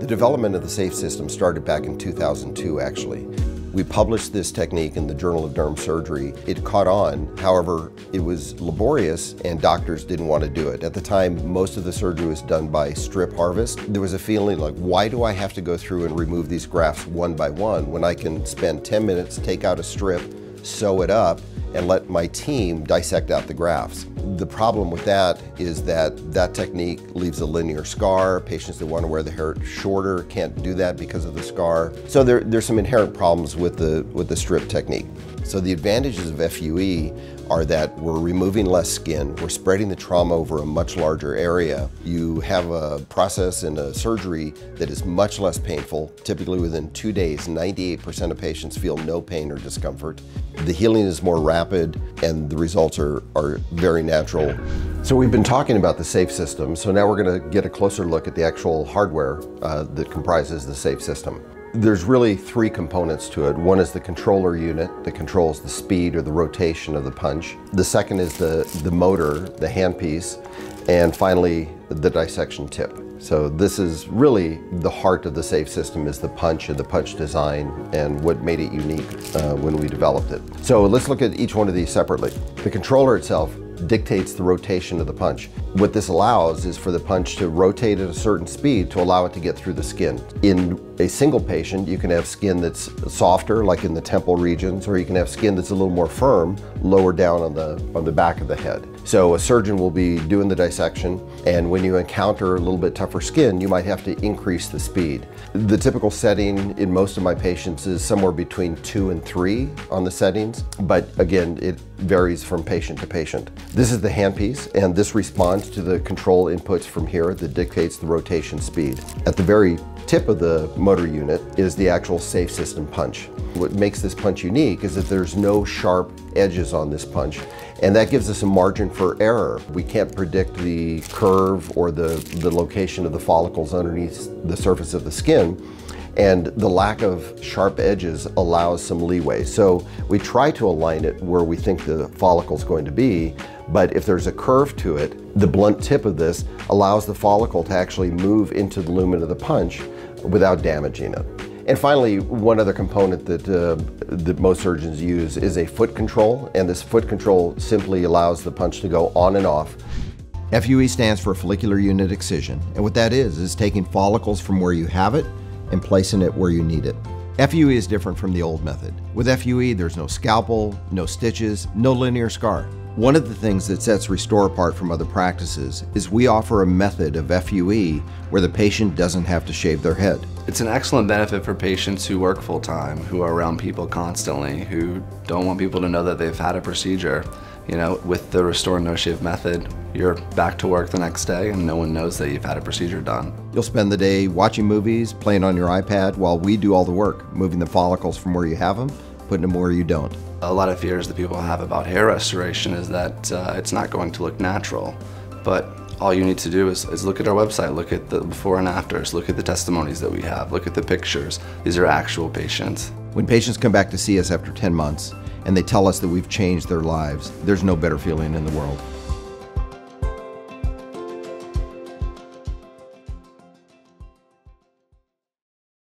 The development of the SAFE system started back in 2002 actually. We published this technique in the Journal of Derm Surgery. It caught on, however, it was laborious and doctors didn't want to do it. At the time, most of the surgery was done by strip harvest. There was a feeling like, why do I have to go through and remove these grafts one by one when I can spend 10 minutes, take out a strip, sew it up, and let my team dissect out the grafts. The problem with that is that that technique leaves a linear scar. Patients that want to wear the hair shorter can't do that because of the scar. So there, there's some inherent problems with the, with the strip technique. So the advantages of FUE are that we're removing less skin, we're spreading the trauma over a much larger area. You have a process in a surgery that is much less painful. Typically within two days, 98% of patients feel no pain or discomfort. The healing is more rapid and the results are, are very natural. So we've been talking about the SAFE system, so now we're going to get a closer look at the actual hardware uh, that comprises the SAFE system. There's really three components to it. One is the controller unit that controls the speed or the rotation of the punch. The second is the, the motor, the handpiece, and finally the dissection tip. So this is really the heart of the SAFE system is the punch and the punch design and what made it unique uh, when we developed it. So let's look at each one of these separately. The controller itself dictates the rotation of the punch. What this allows is for the punch to rotate at a certain speed to allow it to get through the skin. In a single patient, you can have skin that's softer, like in the temple regions, or you can have skin that's a little more firm, lower down on the, on the back of the head. So a surgeon will be doing the dissection, and when you encounter a little bit tougher skin, you might have to increase the speed. The typical setting in most of my patients is somewhere between two and three on the settings, but again, it varies from patient to patient. This is the handpiece, and this responds to the control inputs from here that dictates the rotation speed. At the very tip of the motor unit is the actual safe system punch. What makes this punch unique is that there's no sharp edges on this punch and that gives us a margin for error. We can't predict the curve or the, the location of the follicles underneath the surface of the skin and the lack of sharp edges allows some leeway. So we try to align it where we think the follicle is going to be, but if there's a curve to it, the blunt tip of this allows the follicle to actually move into the lumen of the punch without damaging it. And finally, one other component that, uh, that most surgeons use is a foot control, and this foot control simply allows the punch to go on and off. FUE stands for follicular unit excision, and what that is, is taking follicles from where you have it and placing it where you need it. FUE is different from the old method. With FUE, there's no scalpel, no stitches, no linear scar. One of the things that sets Restore apart from other practices is we offer a method of FUE where the patient doesn't have to shave their head. It's an excellent benefit for patients who work full time, who are around people constantly, who don't want people to know that they've had a procedure. You know, with the Restore No Shave method, you're back to work the next day and no one knows that you've had a procedure done. You'll spend the day watching movies, playing on your iPad, while we do all the work, moving the follicles from where you have them, putting them where you don't. A lot of fears that people have about hair restoration is that uh, it's not going to look natural. But all you need to do is, is, look at our website, look at the before and afters, look at the testimonies that we have, look at the pictures. These are actual patients. When patients come back to see us after 10 months, and they tell us that we've changed their lives, there's no better feeling in the world.